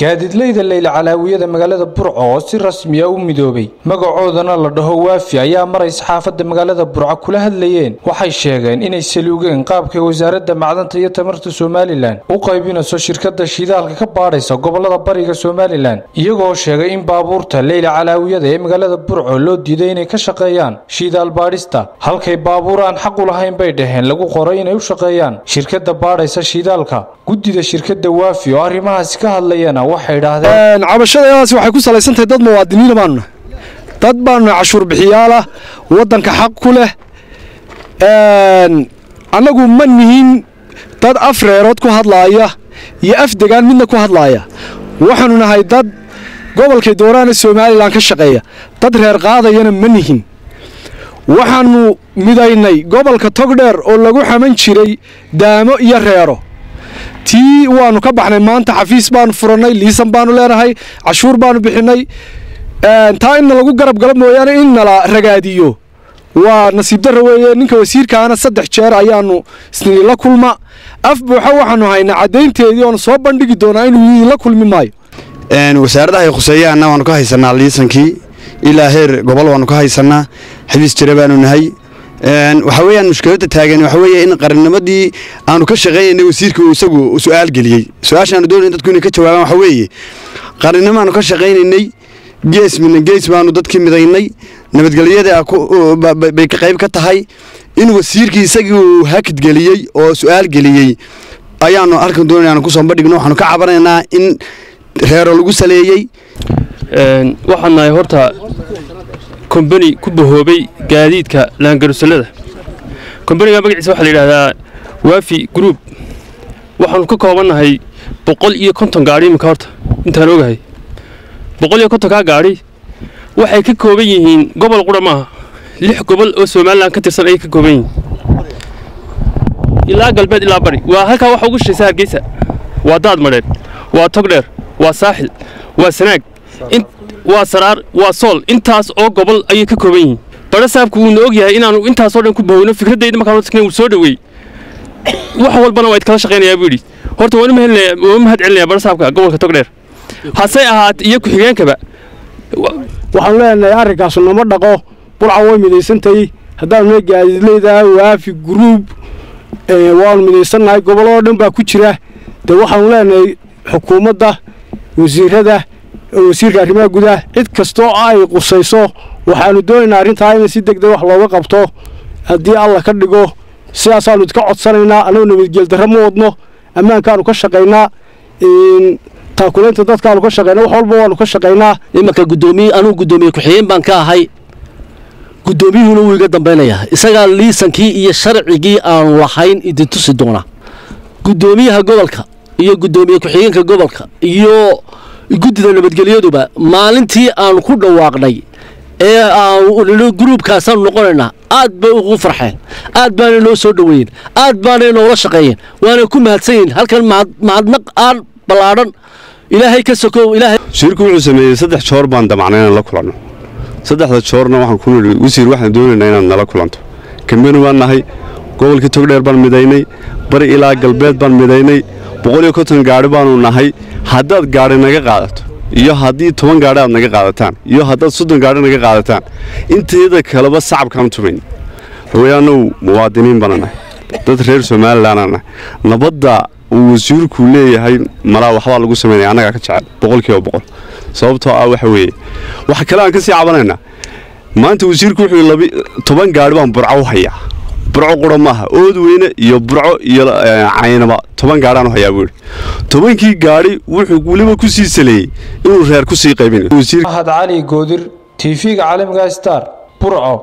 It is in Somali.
gaadiidleyda leyla calaawiyada magaalada burco oo si rasmiya u midoobay magacoodana la dhaho waafi ayaa maray saxaafadda magaalada burco kula hadlayeen. Waxay sheegeen inay saluugeen qaabkay wasaaradda macdanta iyo tamarta somalilan u qaybinayso shirkadda shidaalka ka baadhaysa gobollada bariga somalilan. Iyagoo sheegay in baabuurta leyla calaawiyada ee magaalada burco loo diiday inay ka shaqeeyaan shidaal baadhista. Halkay baabuur aan xaq u lahayn bay dhaheen lagu qoray inay u shaqeeyaan. Shirkadda baadhaysa shidaalka guddida shirkadda waafi oo arrimahaasi ka hadlayana waxay idhaahdeen cabashadaas waxay ku salaysantahay dad muwaadiniina baanu nahay. Dad baanu nahay cashuur bixiyaalah waddanka xaq ku leh. Annagu ma nihin dad af reerood ku hadlaaya iyo af degaan midna ku hadlaaya. Waxaanu nahay dad gobolkay dooraana somalilan ka shaqeeya. Dad reer qaadayana ma nihin. Waxaannu midaynay gobolka togdheer oo lagu xaman jiray daamo iyo reero tii waanu ka baxnay maanta xafiis baanu furannay liisan baanu leenahay cashuur baanu bixinnay taa inna lagu garab galo mooyaane in nala ragaadiyo. Waa nasiib darra weeye ninka wasiirkaana saddex jeer ayaannu isnii la kulma. Af buuxa waxaanu haynaa caddaynteedii oonu soo bandhigi doonaa inuu idinla kulmi maayo. Wasaaradaha ay khuseeyaanna waanu ka haysanaa liisankii. Ilaa heer gobol waanu ka haysanaa. Xafiis jira baanu nahay waxa weeyaan mushkiladda taagan waxa weeye in qarannimadii aanu ka shaqaynaynay wasiirka uu isagu su'aal geliyey. Su'aashaanu doonay dadku inay ka jawaabaan waxa weeye qarannimo aanu ka shaqaynaynay gees midna gees baanu dadkii midaynay nabadgelyada bay qayb ka tahay. In wasiirkii isagii uu hakid geliyey oo su'aal geliyey ayaanu halkan doonay aanu ku soo bandhigno waxaanu ka cabanaynaa in reero lagu saleeyey. Waxaan horta kombani ku bahoobay gaadiidka laangarusalada kombaniga magaciisa waxaa la yidhahdaa waafi gruub waxaanu ka koobannahay boqol iyo konton gaadhi iminka horta intaan ogahay. Boqol iyo kontonkaa gaadhi waxay ka kooban yihiin gobol qura maaha. Lix gobol oo somalilan ka tirsan ayay ka kooban yihiin. Ilaa galbeed ilaa bari. Waa halkaa waxa ugu shishaysa hargeysa waa daad madheedh waa togdheer waa saaxil waa sanaag waa saraar waa sool. Intaas oo gobol ayay ka kooban yihiin. Badha saabku wuuna og yahay inaanu intaasoo dhan ku bahowno fikraddayda markaan horta wuu soo dhoweey wax walbana waa idkala shaqaynayaa buu yidhi. Horta waan u mahad celinaya badha saabka gobolka togdheer hase ahaat iyo ku-xigeenkaba waxaanu leenahay arrinkaasu nama dhaqo. Burca way midaysantahay haddaanu na gaadiidleyda waafi guruub waanu midaysannahay. Gobolladoo dhan baa ku jira. Dee waxaanu leenahay xukuumadda wasiirada wasiirka arrimaha gudaha cid kastoo ay qusayso waxaanu doonaynaa arrintaa in si deg deg wax looga qabto. Haddii alla ka dhigo sidaasaanu idka codsanaynaa annagu nabadgeeldarra ma wadno ammaankaanu ka shaqaynaa taakulaynta dadkaanu ka shaqaynaa wax walba waanu ka shaqaynaa. Imanka guddoomiye anugu guddoomiye ku-xigeen baan ka ahay. Guddoomiyuhuna wuu iga dambaynayaa isagaa liisankii iyo sharcigii aanu lahayn idin tusi doonaa. Guddoomiyaha gobolka iyo guddoomiye ku-xigeenka gobolka iyo guddida nabadgelyaduba maalintii aanu ku dhawaaqnay ee aanu gruubkaasaanu noqonaynaa aad bay ugu farxeen aad baanay noo soo dhoweeyeen aad baanay noola shaqeeyeen waanay ku mahadsan yihiin halkan mahadnaq aan ballaadhan ilaahay ka sokow shirku wuxuu sameeyey saddex joor baan damacnay inaan la kulanno. Saddexda joorna waxaan ku nidhi wasiir waxaan doonaynaa inaad nala kulanto. Kambeni baan nahay gobolkii togdheer baan midaynay bari ilaa galbeed baan midaynay boqol iyo konton gaadhi baanu nahay haddaad gaadhi naga qaadato iyo haddii toban gaadhi aad naga qaadataan iyo haddaad soddon gaadhi naga qaadataan intayada kaleba sacabkaan tumayn haweyaanow muwaadiniin bana nahay dad reer somalilanaa nabadda uu wasiirku leeyahay malaa waxbaa lagu samaynaya annagaa ka jecel. Boqolkiiba boqol. Sababtoo ah waxa weeye waxa kale aan ka sii cabanaynaa maanta wasiirku wuxuu toban gaadhi baan burco u hayaa burco qura maaha. Ood weyne iyo burco iyo caynaba. Toban gaadhaan hayaa buu yidhi tobankii gaadhi wuxuu weliba ku sii saleeyey inuu reer ku sii qaybinayo mahad cali goodir tv-ga caalamiga star burco